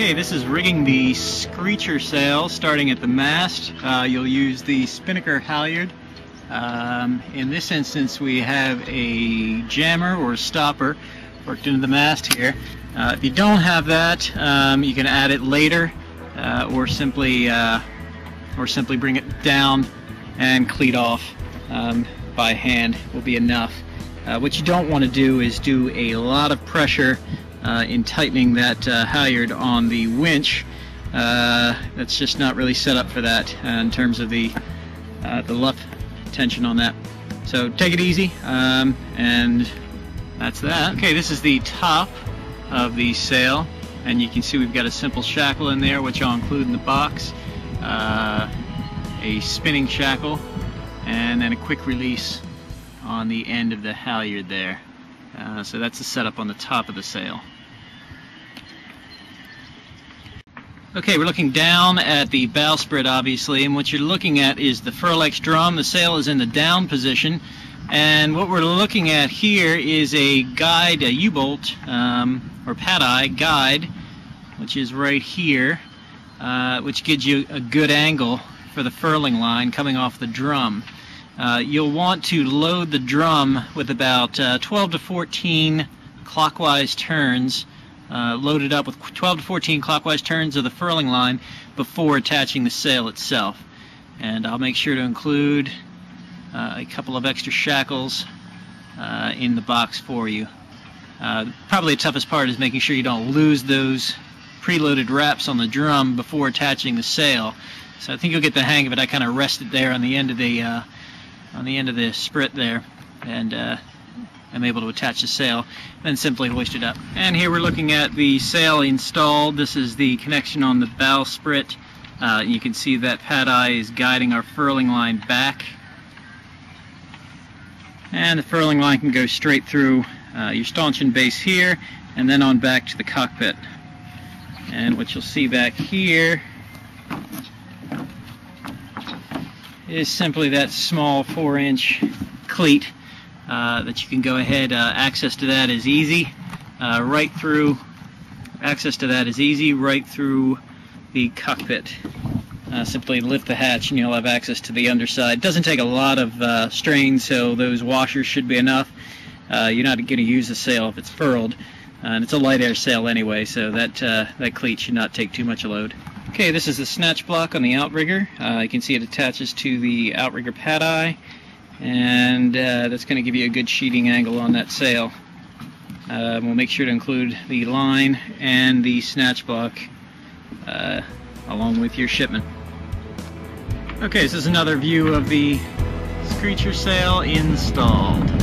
Okay, this is rigging the Screecher sail starting at the mast. Uh, you'll use the spinnaker halyard. Um, in this instance we have a jammer or a stopper worked into the mast here. Uh, if you don't have that, um, you can add it later uh, or simply uh, or simply bring it down and cleat off um, by hand will be enough. Uh, what you don't want to do is do a lot of pressure in tightening that uh, halyard on the winch. Uh, that's just not really set up for that uh, in terms of the uh, the luff tension on that. So take it easy, um, and that's that. Okay, this is the top of the sail, and you can see we've got a simple shackle in there, which I'll include in the box, uh, a spinning shackle, and then a quick release on the end of the halyard there. Uh, so that's the setup on the top of the sail. Okay, we're looking down at the bowsprit obviously, and what you're looking at is the Furlex drum. The sail is in the down position, and what we're looking at here is a guide, a U-bolt, um, or pad-eye guide, which is right here, uh, which gives you a good angle for the furling line coming off the drum. Uh, you'll want to load the drum with about uh, 12 to 14 clockwise turns, uh, loaded up with 12 to 14 clockwise turns of the furling line before attaching the sail itself. And I'll make sure to include uh, a couple of extra shackles uh, in the box for you. Uh, probably the toughest part is making sure you don't lose those preloaded wraps on the drum before attaching the sail. So I think you'll get the hang of it. I kind of rest it there on the end of the on the end of the sprit there and uh, I'm able to attach the sail. Then simply hoist it up. And here we're looking at the sail installed. This is the connection on the bowsprit uh, you can see that pad eye is guiding our furling line back. And the furling line can go straight through uh, your stanchion base here and then on back to the cockpit. And what you'll see back here is simply that small four inch cleat uh, that you can go ahead uh, access to that is easy uh, right through access to that is easy right through the cockpit. Uh, simply lift the hatch and you'll have access to the underside. Doesn't take a lot of uh, strain so those washers should be enough. Uh, you're not going to use the sail if it's furled and it's a light air sail anyway so that that cleat should not take too much load Okay, this is the snatch block on the outrigger. Uh, you can see it attaches to the outrigger pad eye, and uh, that's going to give you a good sheeting angle on that sail. Uh, we'll make sure to include the line and the snatch block uh, along with your shipment. Okay, this is another view of the Screecher sail installed.